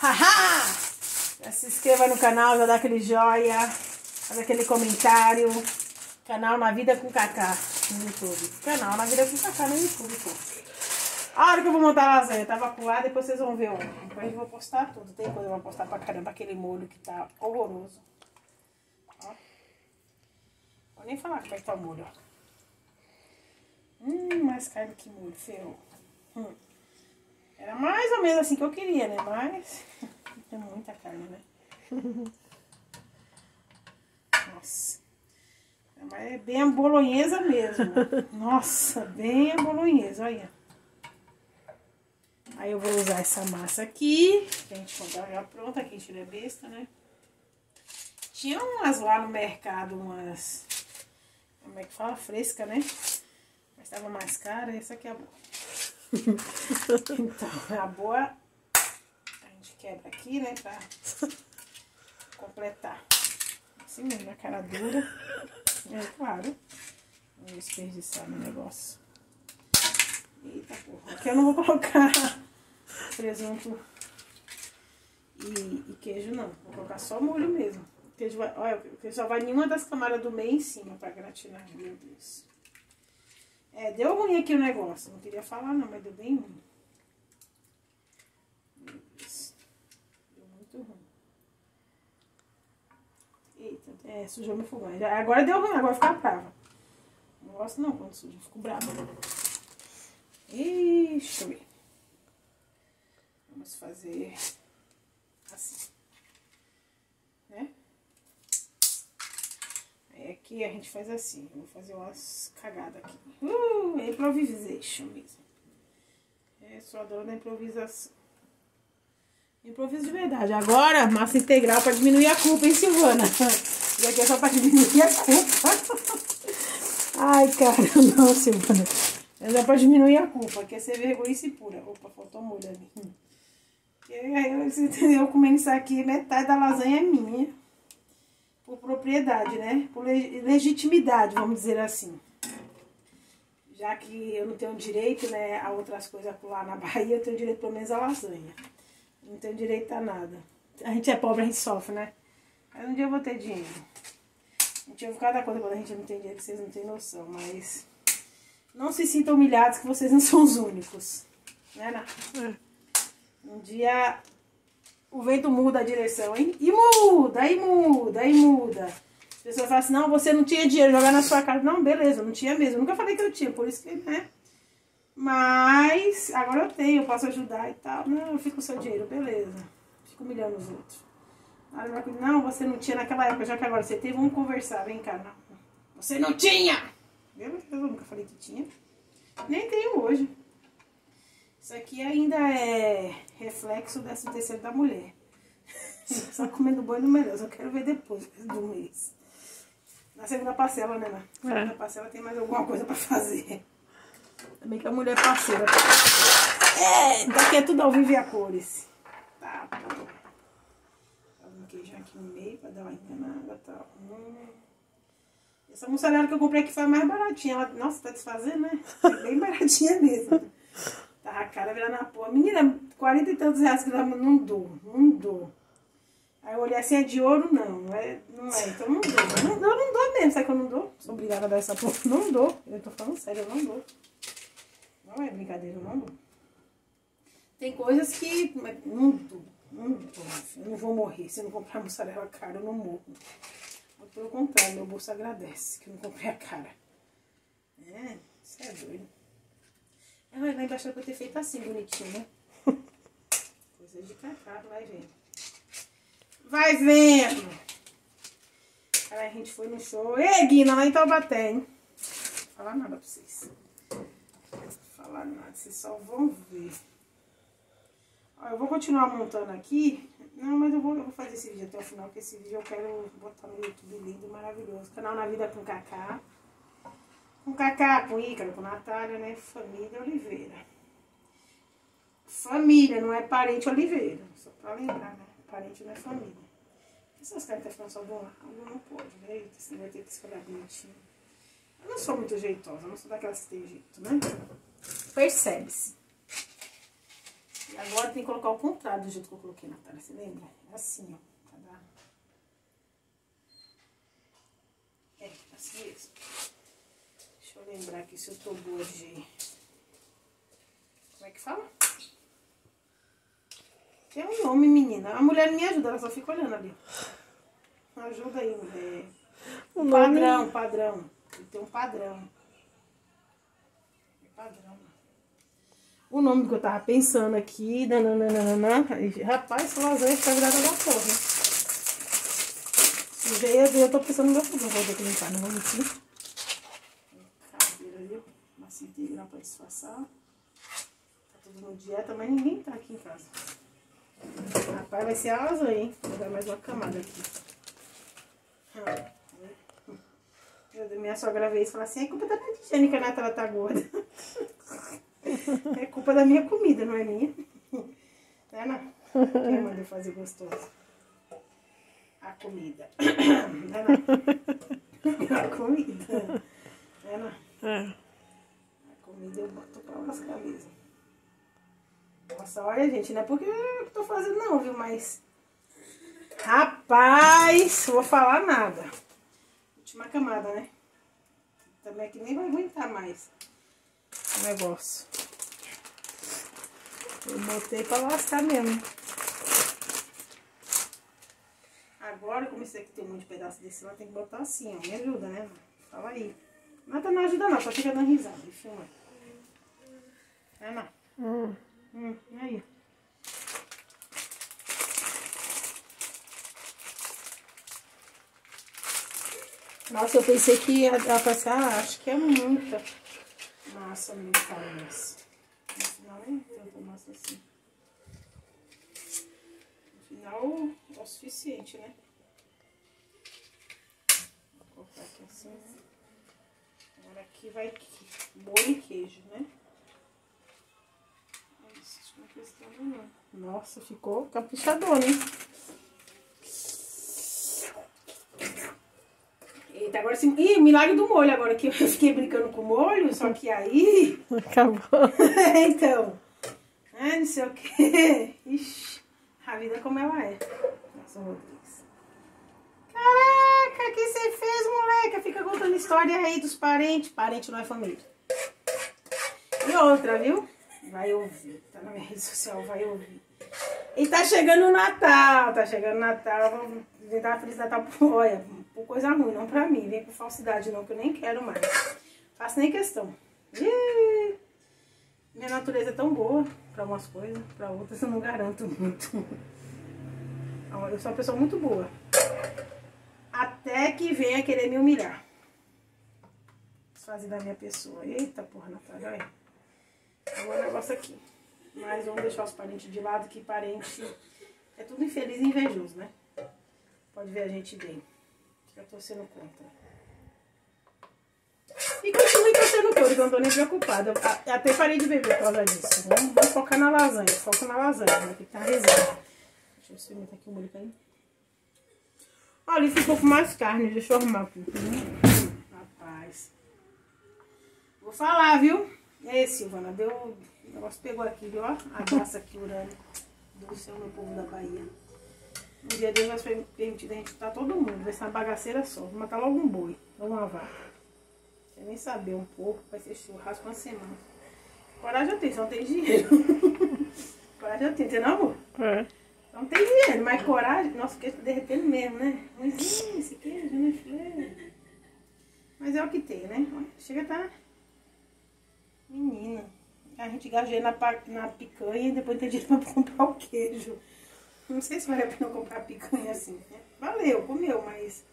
Haha! Já se inscreva no canal, já dá aquele joia, faz aquele comentário. Canal Na Vida com Kaká no YouTube. Canal Na Vida com Kaká no YouTube, pô. A hora que eu vou montar a lasanha, tava com lá, depois vocês vão ver um. Depois eu vou postar tudo. Tem coisa eu vou postar pra caramba, aquele molho que tá horroroso. Ó. Vou nem falar como é que tá o molho, ó. Hum, mais carne que molho, ferrou. Hum. Era mais ou menos assim que eu queria, né? Mas é muita carne, né? Nossa. Mas é bem a bolonhesa mesmo. Nossa, bem a bolonhesa, olha. Aí eu vou usar essa massa aqui, que a gente comprar já pronta, que a gente não é besta, né? Tinha umas lá no mercado, umas... Como é que fala? Fresca, né? Mas tava mais cara, essa aqui é a boa. então, a boa a gente quebra aqui, né, pra completar. Assim mesmo, na cara dura. É claro. Vou desperdiçar meu negócio. Eita porra. Aqui eu não vou colocar presunto e, e queijo, não. Vou colocar só molho mesmo. O queijo vai, olha, o queijo só vai nenhuma das camadas do meio em cima pra gratinar. Meu Deus. É, deu ruim aqui o negócio. Não queria falar não, mas deu bem ruim. Deu muito ruim. Eita, é, sujou meu fogão. Agora deu ruim, agora fica brava. Não gosto não quando suja, fico brava. Ixi. Vamos fazer assim. Né? Aí aqui a gente faz assim. Eu vou fazer umas cagadas aqui. Uh, é improvisation mesmo. É, a dona da improvisação. Improviso de verdade. Agora, massa integral para diminuir a culpa, hein, Silvana? Isso aqui é só para diminuir a culpa. Ai, cara, não, Silvana. É só para diminuir a culpa, que é ser vergonha e pura. Opa, faltou molho ali. E aí, você entendeu? Comendo isso aqui, metade da lasanha é minha. Por propriedade, né? Por legitimidade, vamos dizer assim. Já que eu não tenho direito, né, a outras coisas lá na Bahia, eu tenho direito pelo menos a lasanha. Não tenho direito a nada. A gente é pobre, a gente sofre, né? Aí um dia eu vou ter dinheiro. A gente ouve cada coisa quando a gente não tem dinheiro, que vocês não têm noção, mas... Não se sintam humilhados que vocês não são os únicos. Né, Ná? É. Um dia o vento muda a direção, hein? E muda, aí muda, aí muda. As pessoas falam assim, não, você não tinha dinheiro, jogar na sua casa. Não, beleza, não tinha mesmo. Eu nunca falei que eu tinha, por isso que, né? Mas agora eu tenho, eu posso ajudar e tal. Não, eu fico com o seu dinheiro, beleza. Fico humilhando os outros. Não, você não tinha naquela época, já que agora você teve, vamos conversar, vem cá. Não. Você não tinha! Eu nunca falei que tinha. Nem tenho hoje. Isso aqui ainda é reflexo dessa terceira da mulher. Só comendo boi no melhor, só quero ver depois do mês. Na segunda parcela, né? Na segunda é. parcela tem mais alguma coisa pra fazer. Também que a mulher é parceira. É, daqui é tudo ao vivo e a cores. Tá, pô. Faz um queijão aqui no meio pra dar uma enganada tal. Hum. Essa mussarela que eu comprei aqui foi mais baratinha. Ela, nossa, tá desfazendo, né? É bem baratinha mesmo. Tá a cara virando a porra. Menina, 40 e tantos reais que não dou, não dou. Aí eu olhei assim, é de ouro? Não, não é, não é então não dou. Não, eu não dou mesmo, sabe que eu não dou? Sou obrigada a dar essa porra. Não dou. Eu tô falando sério, eu não dou. Não é brincadeira, eu não dou. Tem coisas que não dou, não dou. Eu não vou morrer. Se eu não comprar mussarela cara, eu não morro. Pelo contrário, meu bolso agradece que eu não comprei a cara. É, isso é doido. Ah, lá embaixo era pra ter feito assim, bonitinho, né? Coisa de cacado, vai vendo. Vai vendo! Aí a gente foi no show. Ei, Guina, lá em Taubaté, hein? Vou falar nada pra vocês. Vou falar nada, vocês só vão ver. Ó, eu vou continuar montando aqui. Não, mas eu vou, eu vou fazer esse vídeo até o final, porque esse vídeo eu quero botar no YouTube lindo, maravilhoso. Canal Na Vida com Cacá. Com Cacá, com Ícaro, com Natália, né? Família Oliveira. Família, não é parente Oliveira. Só pra lembrar, né? Parente não é família. Essas caras estão ficando só do lado. Não pode, né? Você vai ter que escolher bonitinho. Eu não sou muito jeitosa, não sou daquelas que tem jeito, né? Percebe-se. E agora tem que colocar o contrário do jeito que eu coloquei, Natália. Você lembra? É assim, ó. Pra dar... É, assim mesmo. Deixa eu lembrar aqui se eu tô boa de... Como é que fala? Tem um nome, menina. A mulher me ajuda, ela só fica olhando ali. Ajuda aí, mulher. O nome- Padrão, padrão. Tem um padrão. É Padrão. O nome que eu tava pensando aqui, nananana, rapaz, essa lasanha fica virada da porra. hein? Sujei, eu tô pensando no meu fogão, vou ter que limpar, não vou mentir. Massa integral pra disfarçar. Tá todo mundo dieta, mas ninguém tá aqui em casa. Rapaz, vai ser a lasanha, hein? Vou dar mais uma camada aqui. Ah, eu- Minha sogra veio e falou assim, é culpa da tanta higiênica, né? Ela tá gorda. É culpa da minha comida, não é minha. Né, não? Quem mandou fazer gostoso? A comida. Né, não? A comida. Né, não? É. Comida eu boto pra lascar mesmo. Nossa, olha, gente, não é porque eu tô fazendo não, viu? Mas... Rapaz, vou falar nada. Última camada, né? Também aqui nem vai aguentar mais o negócio. Eu botei pra lascar mesmo. Agora, como esse aqui tem um monte de pedaço desse lá, tem que botar assim, ó. Me ajuda, né? Fala aí. Nada não ajuda não, só fica dando risada filma. É não. Hum. Hum, e aí? Nossa, eu pensei que ia ia passar, acho que é muita massa no mas no final nem tanta massa assim. No final é o suficiente, né? Vou colocar aqui assim. Agora aqui vai molho e queijo, né? É não. Nossa, ficou caprichador, né? Eita, agora sim. Ih, milagre do molho agora que eu fiquei brincando com o molho, só que aí. Acabou. então. É, não sei o que. Ixi, a vida como ela é. Nossa, Rodrigues. Caraca, o que você fez, moleque? Fica contando história aí dos parentes. Parente não é família. E outra, viu? Vai ouvir. Tá na minha rede social, vai ouvir. E tá chegando o Natal, tá chegando o Natal. Vamos inventar Feliz Natal por, olha, por coisa ruim, não pra mim. Vem por falsidade, não, que eu nem quero mais. Faço nem questão. Ih, minha natureza é tão boa pra umas coisas, pra outras eu não garanto muito. Eu sou uma pessoa muito boa. Até que venha querer me humilhar. Desfazer da minha pessoa. Eita porra, Natália, olha. O negócio aqui. Mas vamos deixar os parentes de lado, que parente é tudo infeliz e invejoso, né? Pode ver a gente bem. Fica torcendo contra. E continue torcendo contra, não tô nem preocupada. Eu a- até parei de beber por causa disso. Vamos, vamos focar na lasanha. Foco na lasanha, né? Que tá reserva. Deixa eu experimentar aqui o molho caindo. Olha, ele ficou com mais carne. Deixa eu arrumar aqui. Hum, Rapaz. Vou falar, viu? E aí, Silvana, deu. O negócio pegou aqui, viu? ó? A graça aqui, urânio. Do céu, meu povo da Bahia. Um dia Deus vai ser permitido a gente estar todo mundo. Vai ser uma bagaceira só. Vou matar logo um boi. Ou uma vaca. Quer nem saber um pouco. Vai ser churrasco uma semana. Coragem eu tenho, só não tem dinheiro. coragem eu tenho, entendeu, amor? É. Não tem dinheiro, mas coragem. Nossa, o queijo tá derretendo mesmo, né? Mas esse queijo, né? Mas é o que tem, né? Chega a tá. Menina. A gente dinheiro na, na picanha e depois tem dinheiro pra comprar o queijo. Não sei se vale a pena comprar picanha assim. né? Valeu, comeu, mas.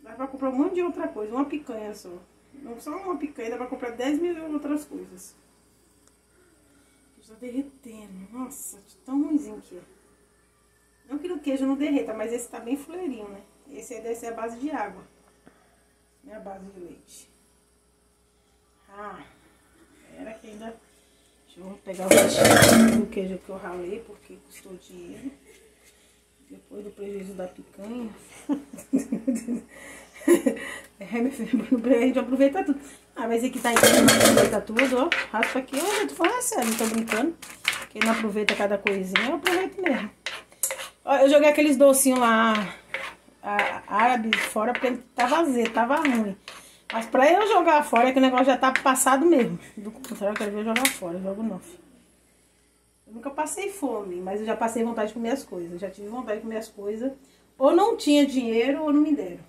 Dá pra comprar um monte de outra coisa. Uma picanha só. Não só uma picanha, dá pra comprar 10 mil outras coisas. Está derretendo. Nossa, tão ruimzinho que é. Não que o queijo não derreta, mas esse tá bem fuleirinho, né? Esse aí deve ser a base de água. É a base de leite. Ah, era que ainda... Deixa eu pegar o recheio do queijo que eu ralei, porque custou dinheiro. Depois do prejuízo da picanha. é, meu filho, a gente aproveita tudo. Ah, mas aqui tá em aproveita tudo, ó. Raspa aqui, olha, eu tô sério, não tô brincando. Quem não aproveita cada coisinha, eu aproveito mesmo. Eu joguei aqueles docinhos lá, árabes, fora, porque tá vazio, tava ruim. Mas pra eu jogar fora, é que o negócio já tá passado mesmo. Do contrário, eu quero ver jogar fora, eu jogo não. Eu nunca passei fome, mas eu já passei vontade de comer as coisas. já tive vontade de comer as coisas. Ou não tinha dinheiro, ou não me deram.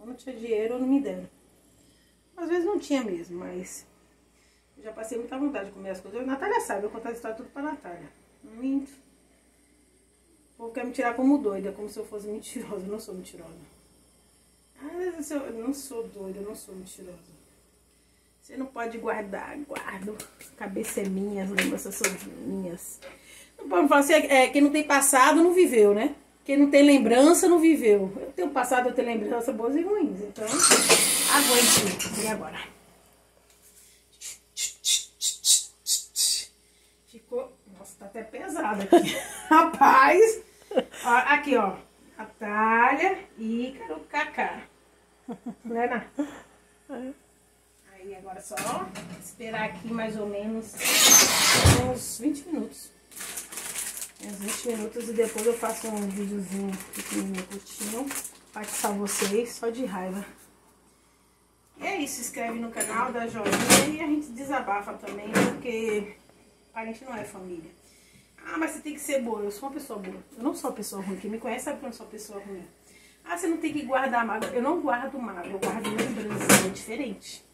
Ou não tinha dinheiro, ou não me deram. Às vezes não tinha mesmo, mas... Eu já passei muita vontade de comer as coisas. A Natália sabe, eu contar a história tudo pra Natália. Não minto. O povo quer me tirar como doida, como se eu fosse mentirosa. Eu não sou mentirosa. Ah, eu não sou doida, eu não sou mentirosa. Você não pode guardar, guardo. Cabeça é minha, as lembranças são minhas. Não pode falar assim, é, quem não tem passado não viveu, né? Quem não tem lembrança não viveu. Eu tenho passado, eu tenho lembrança boas e ruins. Então, aguente. E agora? Ficou. Nossa, tá até pesado aqui. Rapaz! Ó, aqui, ó. Natália, Ícaro, Cacá. Né, Ná? Aí agora é só esperar aqui mais ou menos uns 20 minutos. Uns 20 minutos e depois eu faço um videozinho pequenininho, curtinho, pra atiçar vocês, só de raiva. E é isso, se inscreve no canal, dá joinha e a gente desabafa também, porque parente não é família. Ah, mas você tem que ser boa. Eu sou uma pessoa boa. Eu não sou uma pessoa ruim. Quem me conhece sabe que eu não sou uma pessoa ruim. Ah, você não tem que guardar mágoa. Eu não guardo mágoa, eu guardo lembranças. É diferente.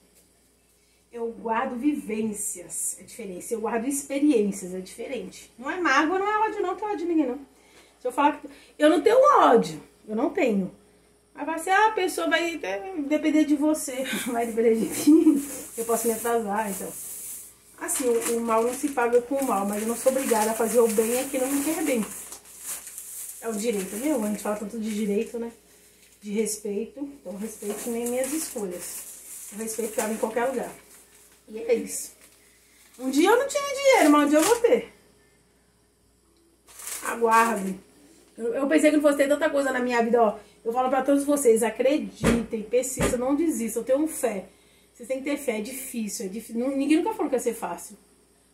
Eu guardo vivências. É diferente. Eu guardo experiências. É diferente. Não é mágoa, não é ódio, não. Tem ódio de ninguém, não. Se eu falar que. Eu não tenho ódio. Eu não tenho. Aí vai ser, ah, a pessoa vai depender de você. Vai depender de mim. Eu posso me atrasar, então. Assim, o, mal não se paga com o mal, mas eu não sou obrigada a fazer o bem a quem não me quer bem. É o direito, viu? A gente fala tanto de direito, né? De respeito. Então, respeito nem minhas escolhas. Eu respeito ela em qualquer lugar. E é isso. Um dia eu não tinha dinheiro, mas um dia eu vou ter. Aguardem. Eu, eu pensei que não fosse ter tanta coisa na minha vida, ó. Eu falo pra todos vocês, acreditem, persistam, não desistam, tenho fé. Vocês têm que ter fé, é difícil, é difícil. Não, ninguém nunca falou que ia ser fácil.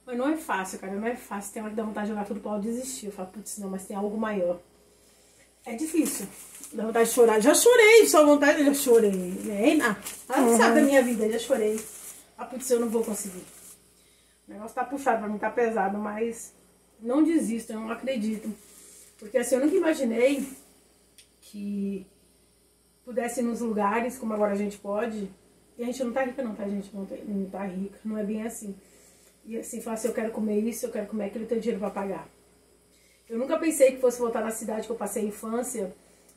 Mas não é fácil, cara, não é fácil. Tem hora que dá vontade de jogar tudo pro alto desistir. Eu falo, putz, não, mas tem algo maior. É difícil. Dá vontade de chorar. Já chorei, só vontade, já chorei. Né? Ah, ela uhum. sabe da minha vida, já chorei. Ah, putz, eu não vou conseguir. O negócio tá puxado pra mim, tá pesado, mas não desisto, eu não acredito. Porque assim, eu nunca imaginei que pudesse ir nos lugares como agora a gente pode e a gente não tá rica não, tá, gente? Não, tá, não tá rica, não é bem assim. E assim, falar assim, eu quero comer isso, eu quero comer aquilo, eu tenho dinheiro pra pagar. Eu nunca pensei que fosse voltar na cidade que eu passei a infância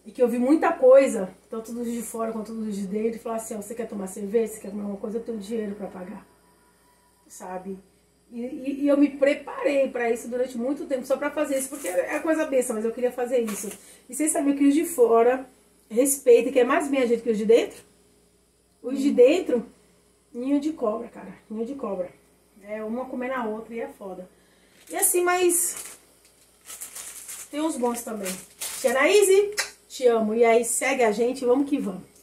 e que eu vi muita coisa, tanto dos de fora quanto dos de dentro, e falar assim, ó, você quer tomar cerveja, você quer comer alguma coisa, eu tenho dinheiro pra pagar. Sabe? E, e, e eu me preparei para isso durante muito tempo, só pra fazer isso, porque é coisa besta, mas eu queria fazer isso. E vocês sabiam que os de fora respeitam, que é mais bem a gente que os de dentro? Os de dentro, ninho de cobra, cara. Ninho de cobra. É uma comendo a outra e é foda. E assim, mas tem uns bons também. Tia Anaíse, te amo. E aí, segue a gente, vamos que vamos.